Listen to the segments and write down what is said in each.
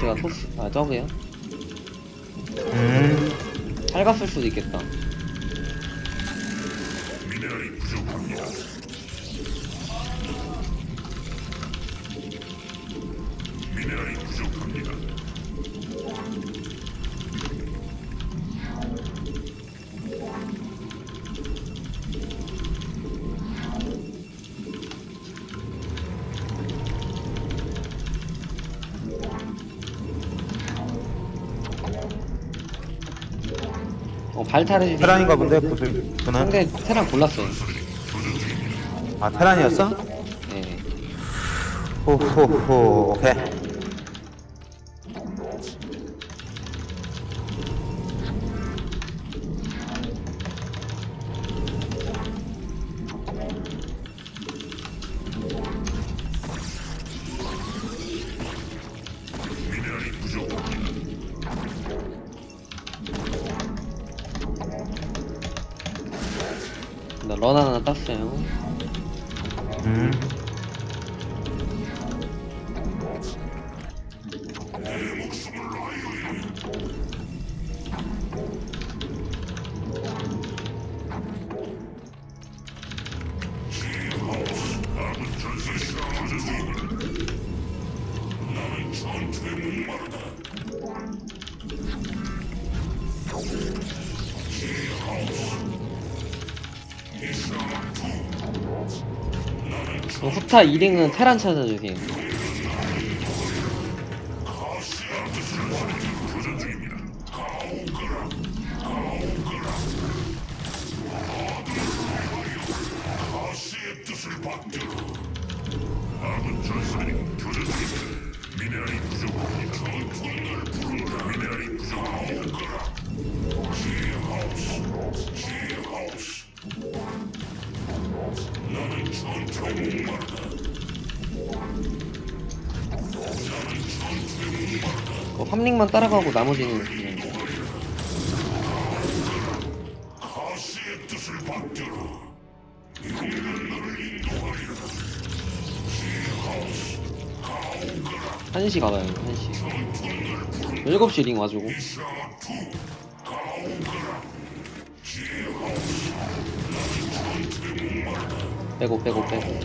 7시가 토스 아 저그요? 음. 팔갔을 수도 있겠다 어 발탈해 주시 테란인가 본데 분은. 상대 테란 골랐어요 아 테란이었어? 네 호호호. 오케이. 후타 2링은 테란 찾아주세요 따라가고 나머지는 그냥 한시 가봐요 한시. 7시 링 와주고. 빼고 빼고 빼고.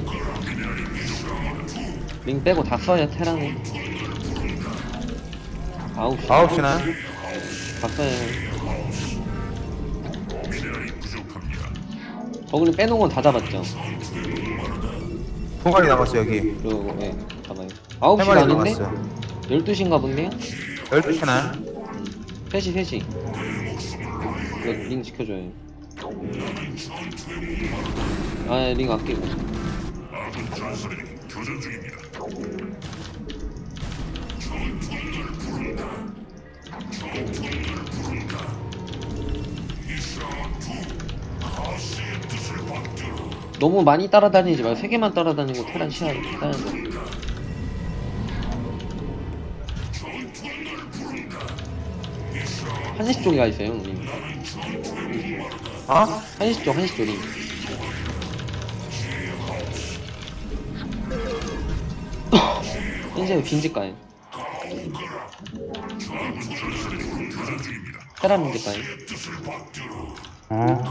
링 빼고 다 써요 테라는 9시 아홉 시나. 다 써요 저글링 빼놓은 건 다 잡았죠 두 마리 남았어 여기. 그리고 예 잡아요 세 9시가 마리 아닌데? 남았어. 12시인가 본데요? 열두 시나. 3시 3시 이거 링 지켜줘요 아 링 아끼고 너무 많이 따라다니지 말고 3개만 따라다니고 테란 시야 따야죠 한시 쪽에 가 있어요 링 어? 한시 쪽 한시 쪽이 인생 빈집 가요 테란 빈집가요 어.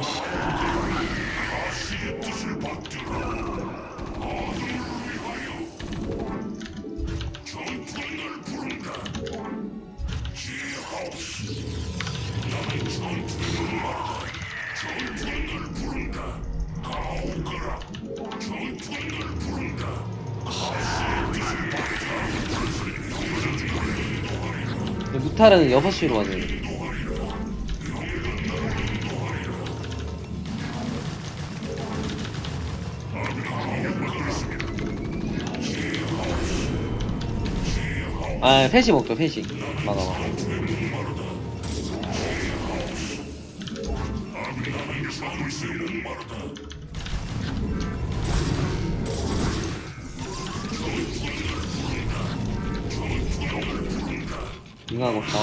무탈은 6시로 가죠 아, 셋이 먹죠, 셋이. 막아, 막아. 빙하고 다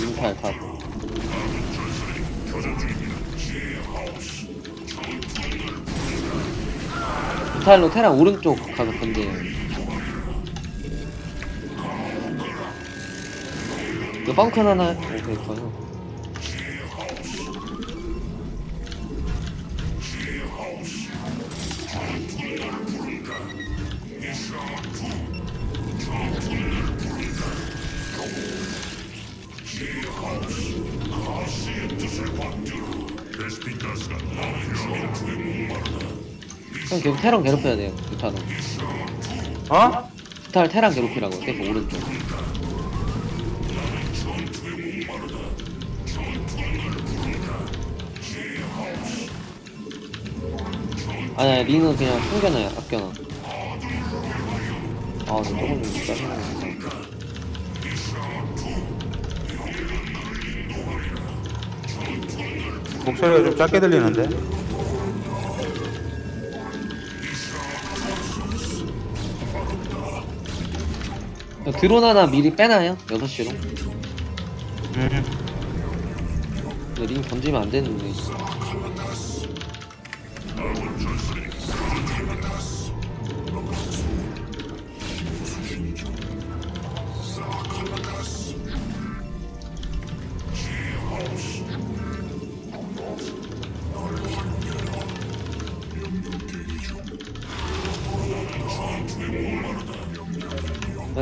인탈 어. 다 인탈로 테라 오른쪽 가서 건데 이거 빵크 하나 오케이 거요? 형 계속 테랑 괴롭혀야 돼요 부타는. 어? 부타를 테랑 괴롭히라고 계속 오른쪽. 아니야 링은 그냥 숨겨놔요 아껴놔. 아 근데 조금 좀짜 목소리가 좀 작게 들리는데? 형, 드론 하나 미리 빼놔요 6시로 음. 근데 링 던지면 안 되는데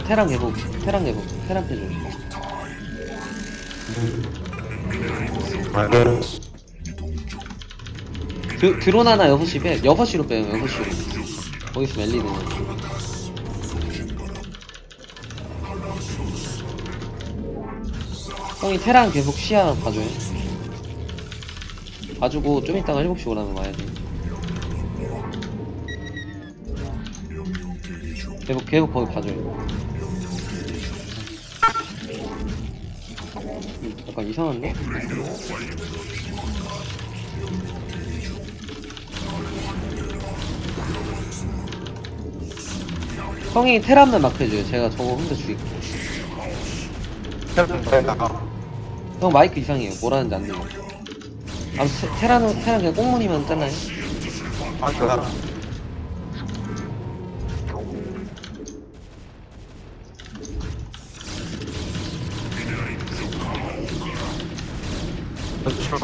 테랑 개복, 테랑 개복, 테랑 패줘. 드, 드론 하나 6시 빼, 6시로 빼요, 6시로. 거기 있으면 엘리는. 형이 테랑 계속 시야 봐줘요. 봐주고 좀 이따가 7시 오라면 와야 돼. 계속, 계속 거기 봐줘요. 약간 이상한데? 형이 테라만 막혀줘요. 제가 저거 혼자 죽이고. 형 마이크 이상해요. 뭐라는지 안 들려. 아, 테, 테라는 테라 그냥 꽁무니만 잖아요. 아,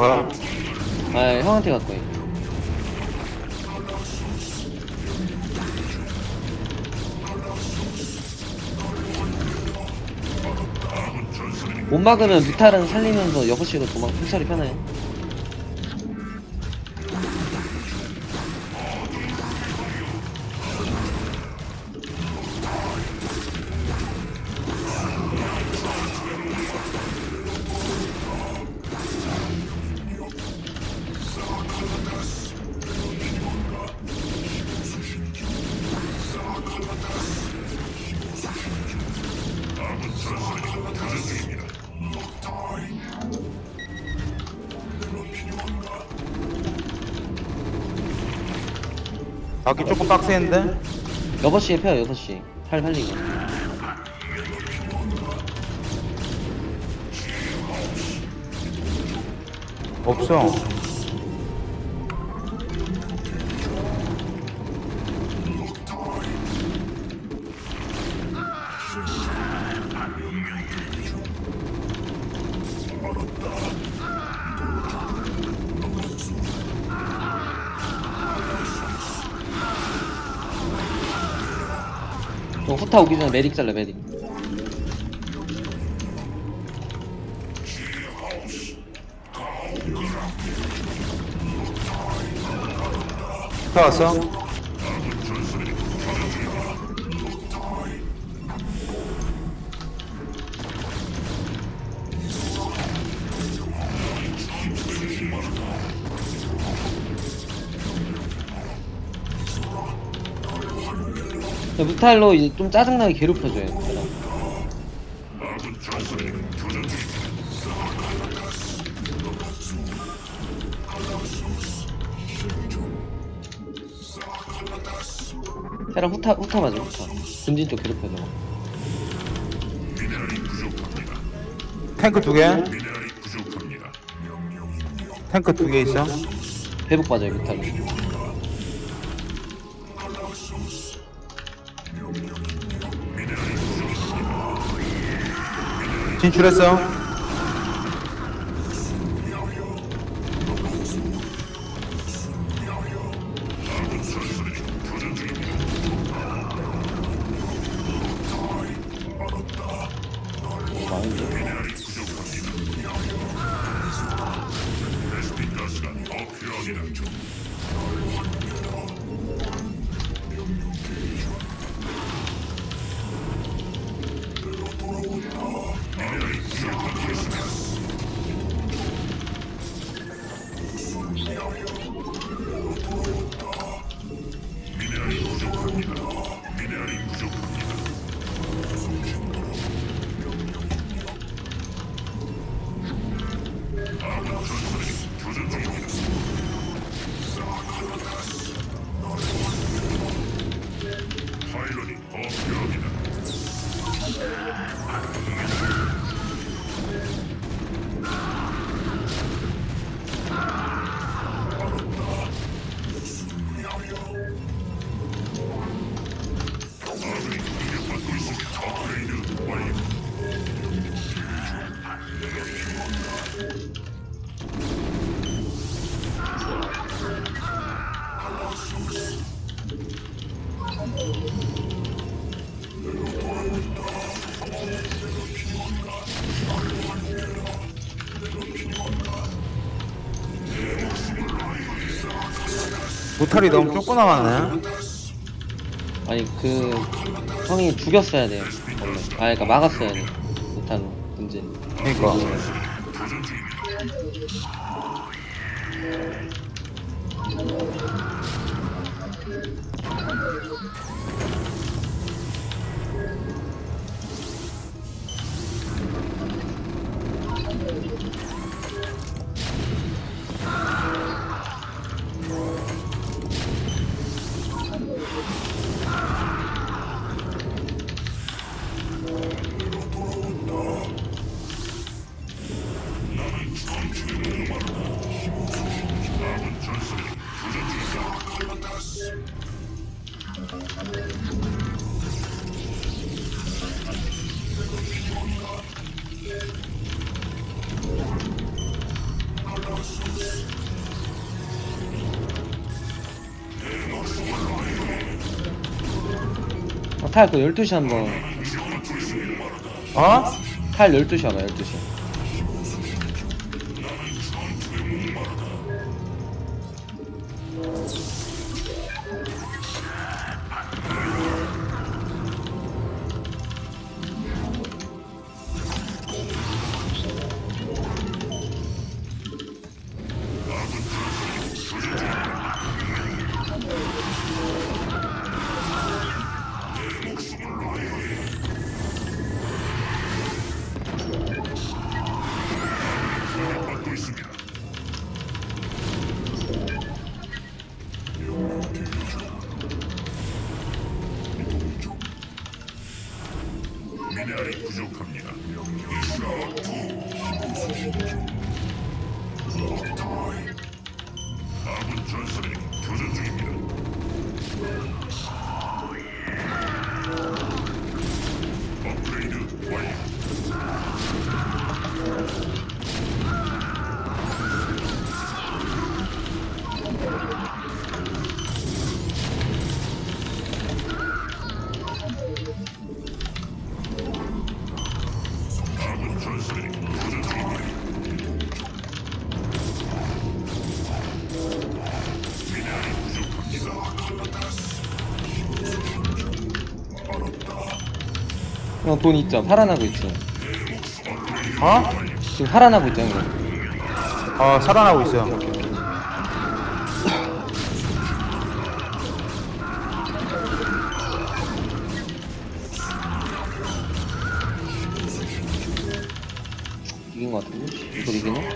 어, 아, 형한테 갈 거예요. 못 막으면 뮤탈은 살리면서 6시로 도망 풀처리 편해 요. 막기 조금 빡세는데? 6시에 펴요, 6시. 탈 살리고. 없어. 저 후타 오기 전에 메릭 잘라, 메릭. 다 왔어? 저 뮤탈로 이제 좀 짜증나게 괴롭혀줘요, 테라. 테라 후타, 후타 맞아, 후타. 근진 쪽 괴롭혀줘. 탱크 두 개? 탱크 두 개 있어? 회복 빠져요, 뮤탈로. 진출 무탈이 너무 쫓고 나가네. 아니 그 형이 죽였어야 돼요 원래 아 그러니까 막았어야 돼 못하는 문제 그 탈그 12시 한번 어? 탈 12시 와봐 12시 미네랄이 부족합니다. 이사 형 돈 있죠 살아나고 있죠 어? 지금 살아나고 있죠 형 어, 살아나고 있어. 이긴 것 같은데? 이걸 이기네?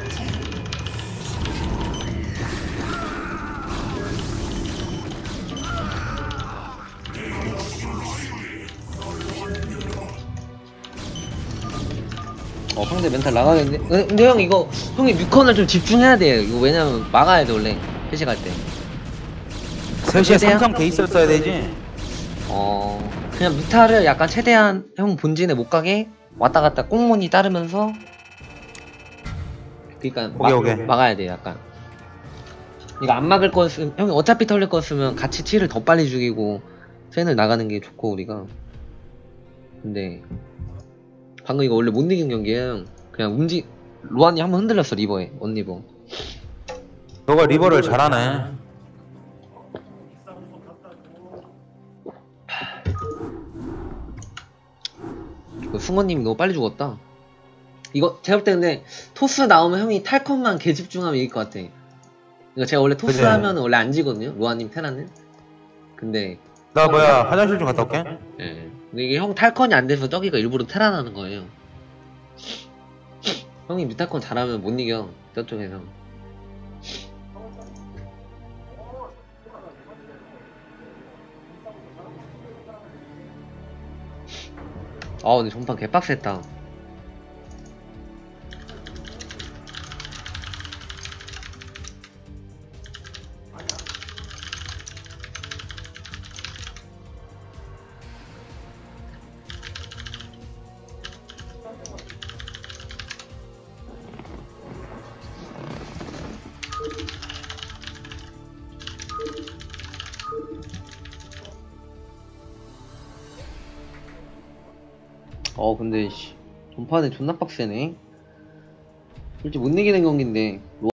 어 상대 멘탈 나가겠는데? 근데, 근데 형 이거 형이 뮤컨을 좀 집중해야 돼요 이거 왜냐면 막아야 돼 원래 회식할 때 3시에 최대한? 삼성 돼 있었어야 되지. 어... 그냥 뮤타를 약간 최대한 형 본진에 못 가게 왔다 갔다 꽁무니 따르면서 그니까 오게, 오게. 막아야 돼 약간 이거 안 막을 거였으면 형이 어차피 털릴 거였으면 같이 티를 더 빨리 죽이고 팬을 나가는 게 좋고 우리가 근데 방금 이거 원래 못 이긴 경기예요 그냥 움직 로안이 한번 흔들렸어 리버에 원리버 너가 리버를 잘하네. 그 승원님이 너무 빨리 죽었다. 이거 제가 볼 때 근데 토스 나오면 형이 탈컷만 개집중하면 이길 것 같아. 이거 제가 원래 토스 그래. 하면 원래 안 지거든요. 로아님 테라는. 근데 나 뭐야 화장실 좀 갔다 올게. 예. 근데 이게 형 탈컨이 안 돼서 저기가 일부러 테라나는 거예요. 형이 뮤탈컨 잘하면 못 이겨 저쪽에서. 아 근데 전판 개빡셌다. 어 근데 씨 전판에 존나 빡세네. 솔직히 못 이기는 경기인데